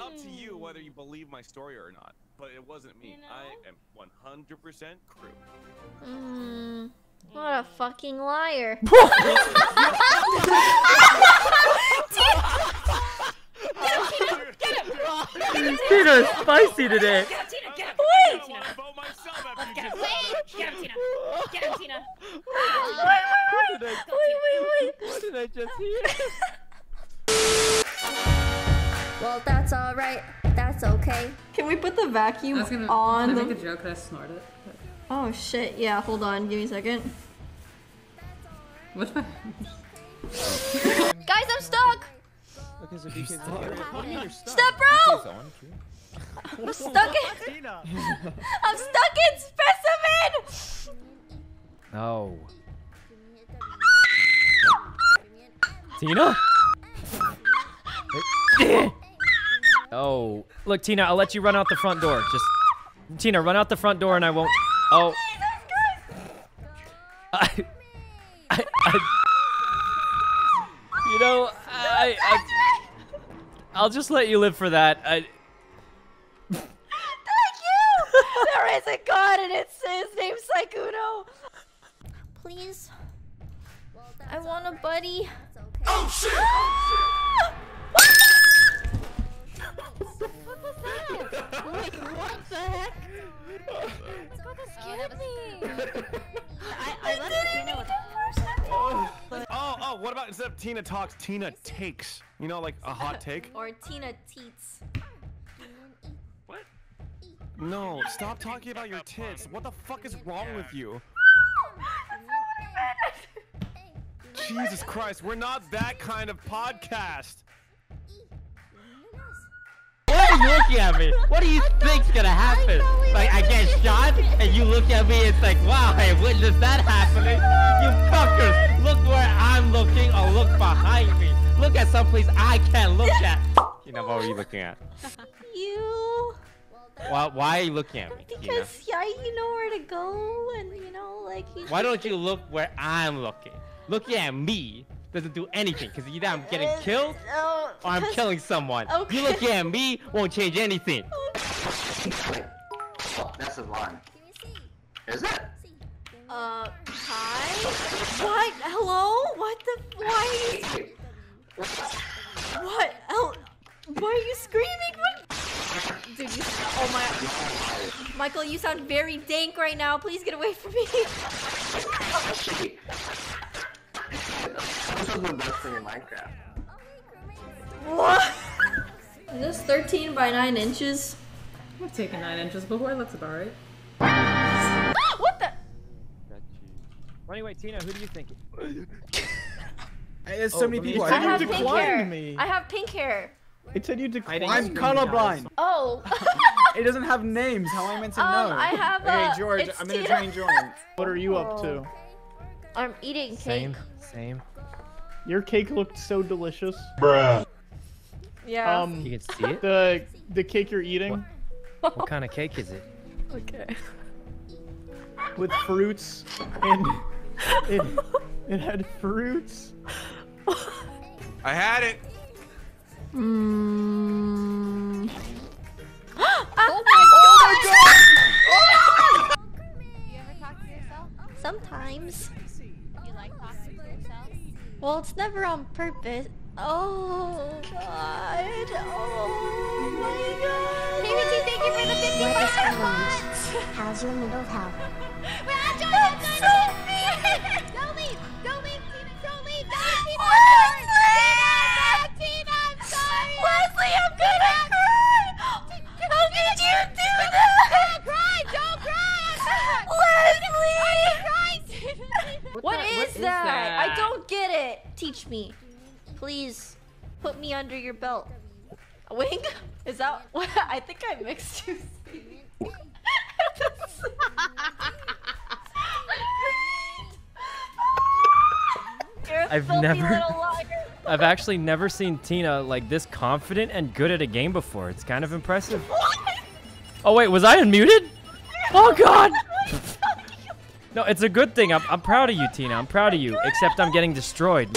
up to you whether you believe my story or not. But it wasn't me. You know? I am 100% crew. Hmm. What a fucking liar. Tina is spicy today. Get him, Tina! Get him! I Get him, Tina! to vote myself after Get him! just. Get him, Tina! Get him, Tina! What did I, Go, Tina! what did I just hear? Well, that's alright. That's okay. Can we put the vacuum I was gonna on gonna the... make a joke that I snorted. Oh shit, yeah, hold on, give me a second. Which one? Guys, I'm stuck! Okay, so DK's in the area. What do you mean you're stuck? Step bro! DK's on, Q. I'm stuck in- Tina! I'm stuck in specimen! No. Tina? oh, look, Tina, I'll let you run out the front door. Just, Tina, run out the front door and I won't. Oh. I, I, I, you know, I, I, I'll just let you live for that. I, Thank you! there is a god and it's his name's Sykkuno. Please. I want a buddy. Oh shit! Wait, what the heck? Oh, that scared me. I, I let it know. Oh, oh, oh, what about instead of Tina talks, Tina takes? You know, like a hot take? Or Tina Teets. What? No, stop talking about your tits. What the fuck is wrong with you? Jesus Christ, we're not that kind of podcast. Looking at me? What do you think's gonna happen? Like I get shot and you look at me, it's like, wow, I witnessed that happening. You fuckers, look where I'm looking or look behind me. Look at someplace I can't look at. You know, what were you looking at? You. Why, why are you looking at me? Because yeah, you know where to go, and you know, like. You Why don't you look where I'm looking? Looking at me doesn't do anything because either I'm getting killed Oh, or I'm killing someone. Okay. You looking at me won't change anything. That's a line. Is it? Uh, hi? What? Hello? What the? Why? What? Oh, why are you screaming? What? Dude, you. Oh my. Michael, you sound very dank right now. Please get away from me. Actually, this is the best thing in Minecraft. what? Is this 13 by 9 inches? I've taken nine inches before. Looks about right. what the? Well, anyway, Tina, who do you think? There's so Oh, many people. see. I I have you pink declined hair. me. I have pink hair. It said you declined. I'm I'm colorblind. Oh. It doesn't have names. How am I meant to Um, know? I have Hey a- George, it's I'm gonna Tina. try and join. What are you up to? I'm eating cake. Same, same. Your cake looked so delicious. Bruh. Yeah. Um, You can see it. the the cake you're eating What kind of cake is it? okay. with fruits and it it had fruits. I had it. Mm. Oh oh You ever talk to yourself? Sometimes. Well, it's never on purpose. Oh god. Oh my god. David, thank you for the 50 months! How's your mental health? It. Teach me. Please. Put me under your belt. A wing? Is that what? I think I mixed two things. You're a I've never-. I've actually never seen Tina like this confident and good at a game before. It's kind of impressive. Oh wait, was I unmuted? Oh god! No, it's a good thing. I'm, I'm proud of you, Tina. I'm proud of you. Except I'm getting destroyed.